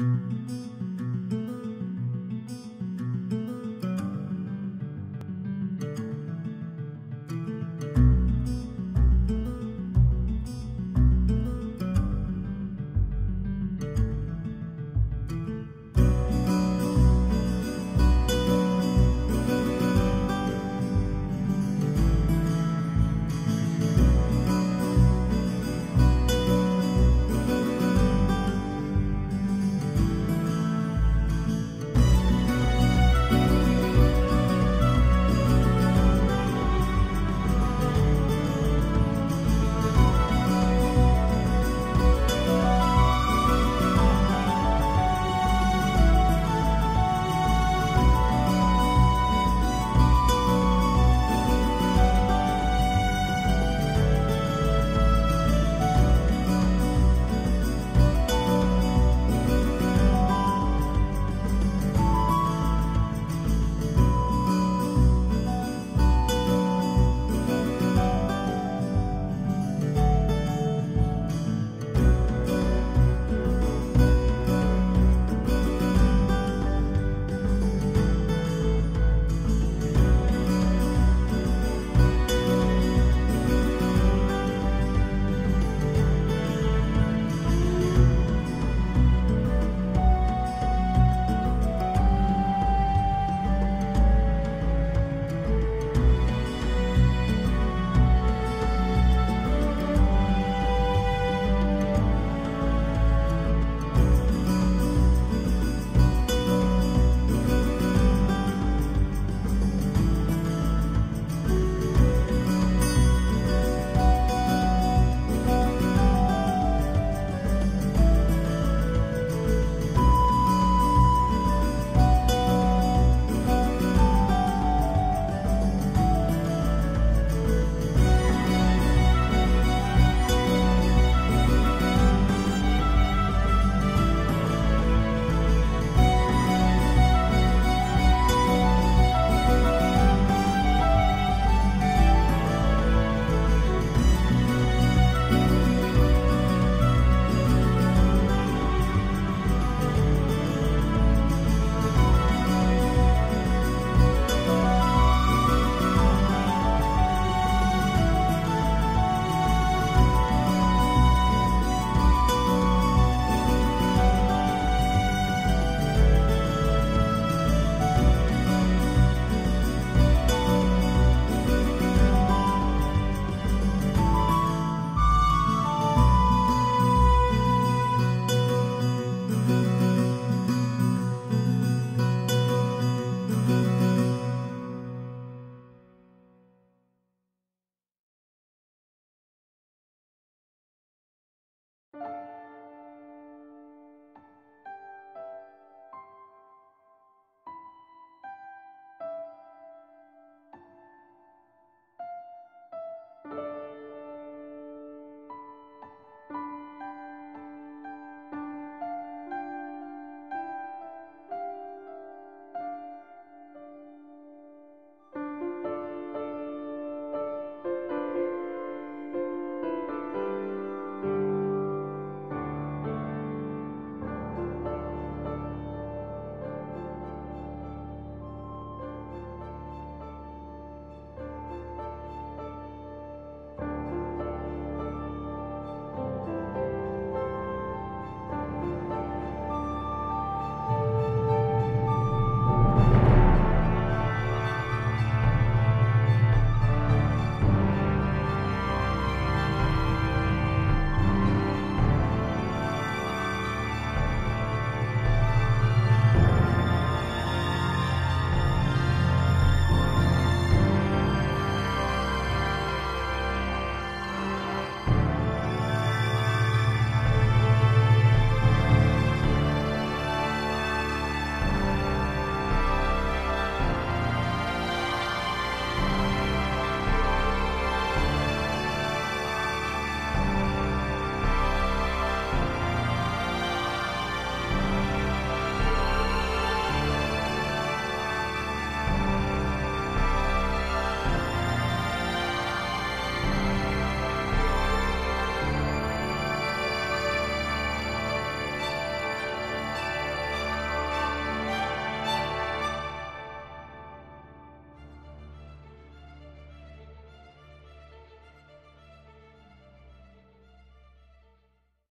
you